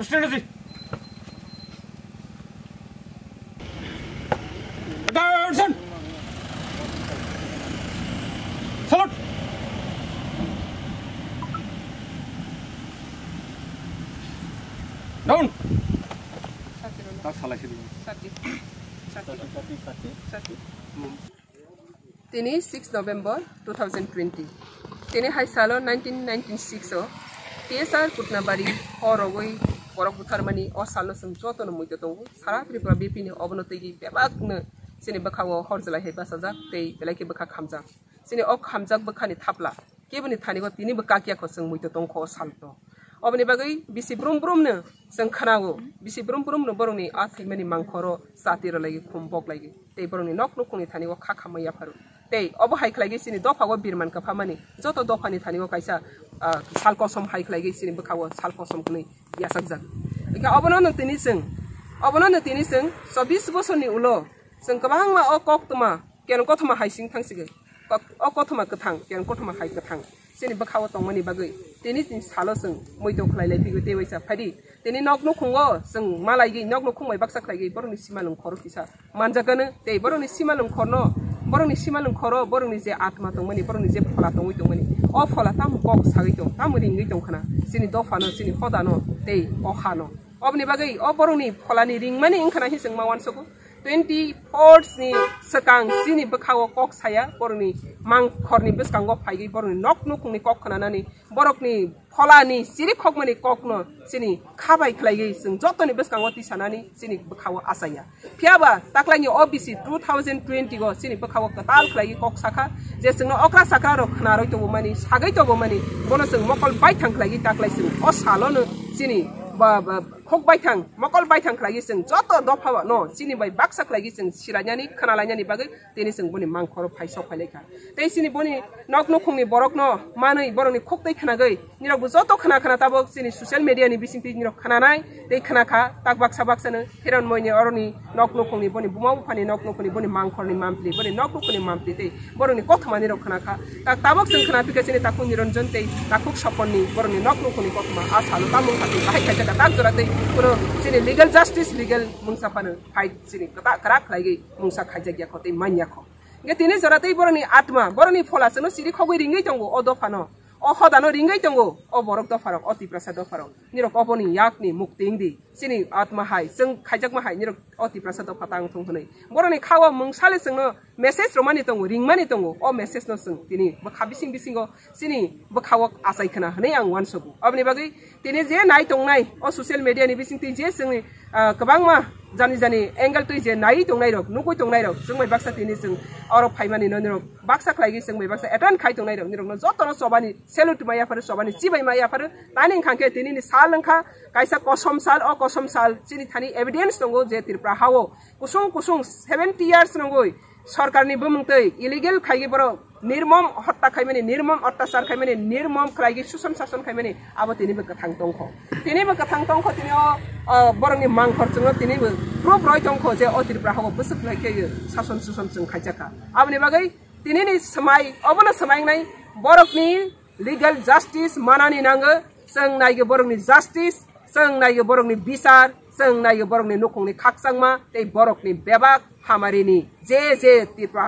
Stay Attention! Salute! Down! তিনি six November two thousand twenty তিনি হাই সালৰ নাইনটিন নাইনটিন ছিক্সত পি এছ বরফ থারমানি অসাল যতন মধ্য দো সারা ত্রিপুরা বিপি অবনতি বেবাগ্ন সে বখা হরজলাই হাই বাসা যা তৈ বেলাকে বখা খামজা সে অ খামজাক বখানি থাপলা। কেবনি থানি তিনি বকা কেক মধ্য দো অসাল अबनि बागै बिसि ब्रुम ब्रुमनो जों खोनागौ बिसि ब्रुम ब्रुमनो बरंनि आथैमानि मांखरो सातिर लागि खुम्बक लागि दै बरंनि नक नकुनि थानिगो खाखामैया फारु दै अब हाइख्लाइगे सिनि दफागो बिरमान कफामानि जत दफानि थानिगो काइसा साल कसम हाइख्लाइगे सिनि बोखागो साल कसम कुनै यासाक जाग इका अबनो न तिनि जों अबनो न तिनि जों 24 बोसोरनि उलो जों गोबां मा अ कक्तमा केन कथमा हाइसिं थांसिगो अ कथमा गोथां केन कथमा हाइ गोथां सिनि बोखाव तंमनि बागै तिनि तिनि सालो जों मैदो खलायलाय फैगो देवैसा फायदि तिनि नक न खुङो जों मालायगि नक न खुंबाय बाक्सा खलायगि बरनि सिमा लंखर किसा मानजागानो दे बरनि सिमा लंखरनो बरनि सिमा लंखर बरनि जे आत्मा दंमनि बरनि जे फला दंमै दंमनि अ फला ताम कक सागै दं ताम रिंगै दंखाना सिनि दफानो सिनि हदानो दे अहानो अबनि बागै अ बरनि फलानि रिंमानि इंखाना हिसं मावानसको 24 ni sekang sini bekawa kok saya borni mang korni beskanggo paigi borni nok nok ni kok kana nani borok ni pola ni siri kok mani kok no sini kabai klaigi sing joto ni beskanggo ti sanani sini bekawa asaya piaba taklangi obc 2020 go sini bekawa katal klaigi kok saka je sing no okra sakra ro khna ro to bomani sagai to bomani bono sing mokol bai thang klaigi taklai sing osalo no sini ba ba খোক বাইথাং মকল বাইথাং খাই যেন যত দফা ন চিনি by Baksa খাই যেন সিরাইনি বাকে তিনি যেন বনি মাংখর ফাইসব ফাইলাইখা তাই চিনি বনি নক নখংনি বরক ন মানই বরকনি তৈ খানাগৈ নিরব যত খানা খানা তাবো চিনি সোশ্যাল মিডিয়ানি বিসিংতি নিরব খানানাই তাই খানাখা তাক বাকসা বাকসা হিরণ মইনি অরনি নক নখংনি বনি বুমা বুফানি নক নখনি বনি মাংখরনি মামপ্লি বনি নক নখনি মামপ্লি তাই বরকনি কথমা নিরব খানাখা তাক তাবক যেন খানা পিকাচিনি তাকু নিরঞ্জন তৈ তাকুক সপন নি বরং নক নখনি কথমা আসালো তামুং খাতে বাহাই খাই জায়গা তাক জোড়া তৈ जरा दै कुनो सिनि लिगल जस्टिस लिगल मुंसाफानो फाइट सिनि कता कराक लाइगै मुंसा खायजा गिया खतै मान्याखो गे तिनि जरा दै बरनि आत्मा बरनि फलासनो सिरि खगै रिङै दंगो अ दफानो সদানো ৰিঙাই তংগ অ বৰক দফাৰক অতি প্ৰসাদ দফাৰক নিৰক অবনি য়াকনি মুক্তিং দি চিনি আত্মাহাই চ খাইজাক মাহাই নিৰক অতি প্ৰসাদ ফাটাং থংহনৈ বৰনি খাৱ মংচালে চ মেছেজ ৰমানী তংগ ৰিংমানী তংগ অ মেছেজ ন চং তিনি বখা বিচিং বিচিং চিনি বখাৱ আচাই খানা হনে আং ৱানচবু অবনি বাগৈ তিনি যে নাই তংনাই অ ছ'চিয়েল মেডিয়ানি বিচিং তিনি যে চিনি কবাং মা jani jani angle tui je nai tongnai rok nukoi tongnai rok sing mai baksa tini sing oro phaimani no nirok baksa khlaigi sing mai baksa etan khai tongnai rok nirok no jotono sobani salute माया pharaoh सबानी सिबाई माया pharaoh तानि खांके तिनि साल लंखा काइसा कसम साल अ कसम साल चिनि थानि evidence दंगो जे तिरप्रा हावो कुसुं कुसुं 70 years नंगो सरकारनि बमुंतै illegal खाइगे बरो निर्मम हत्या खाइमाने, निर्मम अत्याचार खाइमाने, निर्मम खाइगे सुसन शासन खाइमाने आबो तिनिबो कथां दंखो तिनिबो कथां दंखो तिनि बरंनि मांखर जोंनो तिनिबो प्रुफ रय दंखो जे अ तिरप्रा हावो बोसुक लाइके शासन सुसन जों खाइजाखा आबनि बागै तिनिनि समाय अबनो समायनाय बरकनि legal justice manani nanggo जों नायगो बरंनि justice जों नायगो बरंनि बिसार जों नायगो बरंनि नखंनि खाकसांमा दै बरकनि बेबाक हामारिनि जे जे तिरप्रा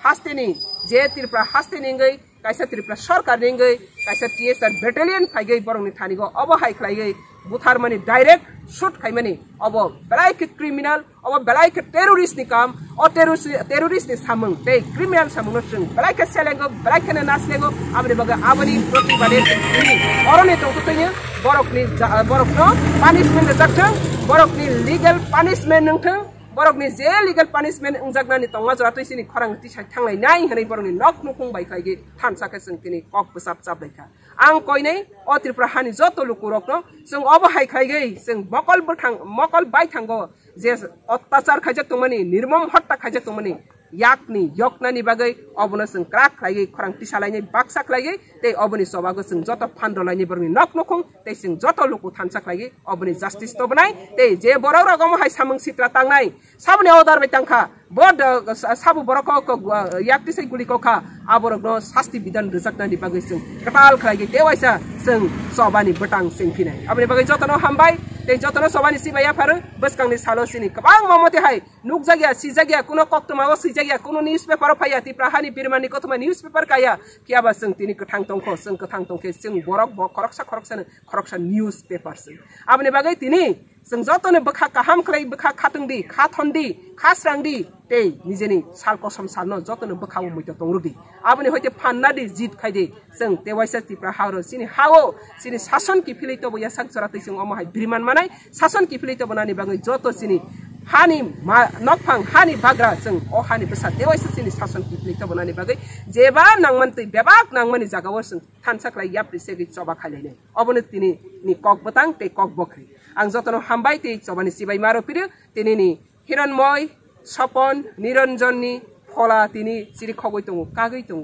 हास्तेनि जे तिरप्रा हास्तेनिंगै काइसा तिरप्रा सरकारनिंगै काइसा टिएसआर बेटालियन फाइगै बरंनि थानिगो अब हाइख्लाइगै बुथार माने डाइरेक्ट शुट खाइमाने अब बेलायके क्रिमिनल अब बेलायके टेररिस्ट नि काम अ टेररिस्ट टेररिस्ट नि सामंग ते क्रिमिनल सामंग जों बेलायके सेलेंगो बेलायके नासलेंगो आबनि बगे आबनि प्रतिबादे नि अरने तंतुतैनो बरकनि बरकनो पानिशमेन्ट जाथों बरकनि लिगेल पानिशमेन्ट नोंथों borok ni je legal punishment ungjakna ni tonga jora toisini khorang ti sai thanglai nai hani borok ni nok nokong bai khai ge than sakha sung tini kok pusap chap lai kha ang koi nei o tripura hani joto luku no sung obo hai khai ge sung mokol bthang mokol bai thang go je attachar khai ja tumani nirmam hatta khai tumani yakni yoknani bagai obonos and crack like a crank tishalani baksak like they obonis of agos and jot of pandolani burning knock knockum, they sing jot of luku tansak like obonis justice tobani, they jay borora gomahai samung sitra tangai, samuni odor metanka, border sabu borokoko yakis and gulikoka, aboros has to be done the sakani bagasin, kapal like it, they was a sung sobani butang sinkine. Abribagi jotano hambai. They just don't know how many people are here. Bus company is halosini. Kabang mamoti hai. Nukzagya, sizagya, kuno kotho mawo si jaya kuno news paper phaya ti prahani birmani ko tuma news paper kaya kya ba sung tini kathang tong ko sung kathang tong ke sung borok bo koroksa koroksa koroksa news paper sung abne bagai tini sung joto ne bakha kaham krai bakha khatung di khathon di khasrang di tei nijeni sal kosom sal no joto ne bakha mo to tongruk di abne hoite phanna di jit khai di sung tewaisa ti praharo sini hawo sini শাসন কি ফিলিত বয়া সাক জরাতে sing omo hai birman manai শাসন কি ফিলিত banani bagai joto sini hani ma nokphang hani bagra chung o hani pesa dewa isa chini sason kiplik ta bonani bagai jeba nangman tui bebak nangmani jaga war chung thansak lai yap rise gi choba khale ne obone tini ni kok batang te kok bokri ang jotono hambai te chobani sibai maro pire tini ni hiranmoy सपन निरञ्जननि फला तिनि सिरि खगै दङ कागै दङ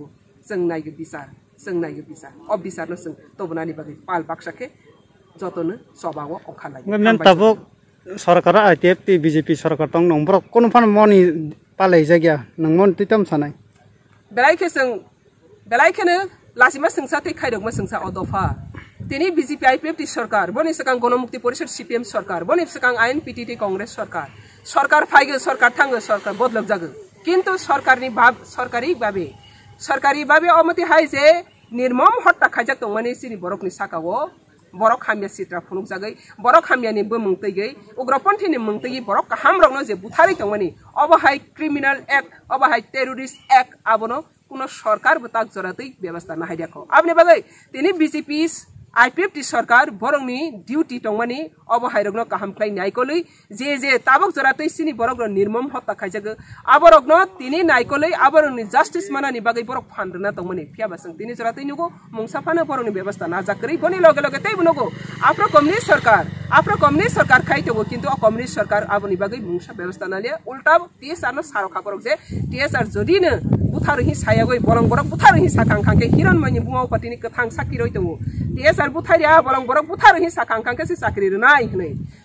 जों नायगो बिचार जों नायगो बिचार अब बिचारनो जों तबनानि बागै पाल बाक्साखे जतनो सबाङो ओंखारलायो सरकार आइटिएफ ति बिजेपि सरकार तंग नंबर कोन फान मनि पालै जागिया नंमन तितम सानाय बेलायखे जों बेलायखेनो लासिमा सोंसा थै खायदोंमा सोंसा अदफा তিনি বিজেপি আইপিএফটি সরকার বনি সেকাং গণমুক্তি পরিষদ সিপিএম সরকার বনি সেকাং আইন পিটিটি কংগ্রেস সরকার সরকার ফাইগো সরকার থাঙ্গো সরকার বদলক যাগো কিন্তু সরকারনি ভাব সরকারি ভাবে সরকারি ভাবে অমতি হাই যে নির্মম হত্যা খাইজাক দংমানি সিনি বরকনি সাকাও Jagai borok hamya ni bumung teigai ugrapanthi ni mung tegi borok kaham rokno je buthari tongmani অবহাই ক্রিমিনাল অ্যাক্ট অবহাই টেরোরিস্ট অ্যাক্ট আবনো কোনো সরকার তাক জরাতেই ব্যবস্থা না হাই দেখো আপনি বাগাই তিনি আইপিএফটি সরকার বরং ডিউটি টংমানি অবহাইরগ্ন কাহামখাই নাইকলৈ যে যে তাবক জরাতে সিনি বরগ্ন নির্মম হত্যা খাইজাগ আবরগ্ন তিনি নাইকলৈ আবরণ জাস্টিস মানানি বাকে বরক ফান্ডনা তংমানি ফিয়াবাসং তিনি জরাতে নুগো মংসা ফানা বরং ব্যবস্থা না জাকরি বনি লগে লগে তাই বুনগো আপ্র কমিউনিস্ট সরকার আপ্র কমিউনিস্ট সরকার খাই তব কিন্তু অ কমিউনিস্ট সরকার আবনি বাকে মংসা ব্যবস্থা না লিয়া উল্টা টিএসআর সারখা বরক যে টিএসআর যদি না butari hi sayagoi borong borong butari hi sakang kangke hiran mani bunga upati ni kethang sakiroi tungu. Tiesar butari a borong borong butari hi sakang kangke si sakiri nai hnei.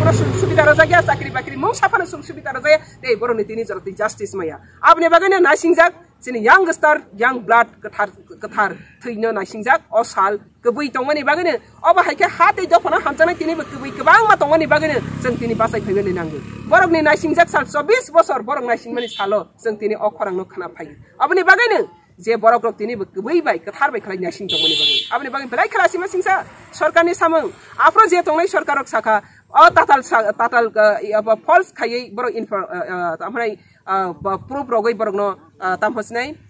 কোনো সুবিধা রোজাগিয়া চাকরি বাকরি মৌ সাফানো সুবিধা রোজায় তে বড় নীতি নিজর জাস্টিস মাইয়া। আপনি বাগানে নাইসিং যাক চিনি ইয়াং স্টার ইয়াং ব্লাড কথার কথার থৈনো নাইসিংজাক অ সাল গবই দংমানি বাগানে। অবা হাইকে হাতে দফনা হামজানাই তিনি গবই গবাং মা দংমানি বাগানে जों তিনি বাসাই ফেবেনে নাঙ্গো। বরকনি নাইসিংজাক সাল 24 বছর বরক নাইসিংমানি সালো जों তিনি অখরাংনো খানা ফাই। আপনি বাগানে, যে বড় গ্রক তিনি গবই বাই, কথার বাই খালাই নাইসিং দংমানি বাগানে। আপনি বাগানে, বেলাই খেলা সিমা সিংসা সরকারনি সামং। আপনার যে দংনাই সরকারক শাখা ताताल ताताल फल्स खायै बर इनफर आमफ्राय प्रुफ रगै बरगनो तामहसनाय TSR बुथारिया बलं बरक से बुथार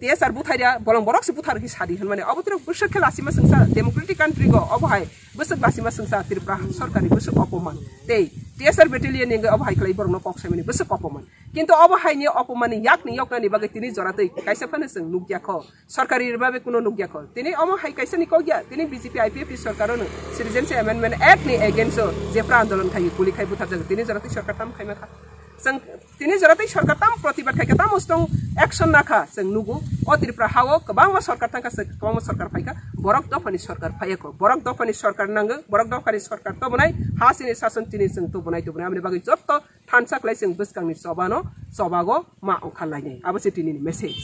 tes ar butharia bolong borok se buthar ki sadi hen mane abotro bushak khela sima sangsa democratic country go obhai bushak basima sangsa tirpra sarkari bushak opoman tei tes ar battalion ing obhai klai borno kok samani bushak opoman কিন্তু অবহাইনি অপমানে ইয়াক নি ইয়াক নিবাগে তিনি জরাতে কাইসা ফানে song নুগিয়াখ সরকারের বাবে কোনো নুগিয়াখ তিনি অমহাই কাইসা নি কগিয়া তিনি বিজেপি আইপিএফ সরকারন সিটিজেনশিপ অ্যামেন্ডমেন্ট অ্যাক্ট নি এগেনস্ট জেপ্রা আন্দোলন খাই গুলি খাই বুথার জাগে তিনি জরাতে সরকার তাম খাইমা খা जों तिनि जरातै सरकार ताम प्रतिबाद खाइका ताम उस्तों एक्शन नाखा जों नुगु अ त्रिपुरा हावो गोबां सरकार थांका गोबां सरकार फाइका बरक दफानि सरकार फाइको बरक दफानि सरकार नांगो बरक दफानि सरकार तो बनाय हासिनि शासन तिनि जों तो बनाय तो बनाय आमने बागै जत्त थानसाकलाय जों बोसकांनि सबानो सबागो मा अंखालायनाय आबो से तिनि मेसेज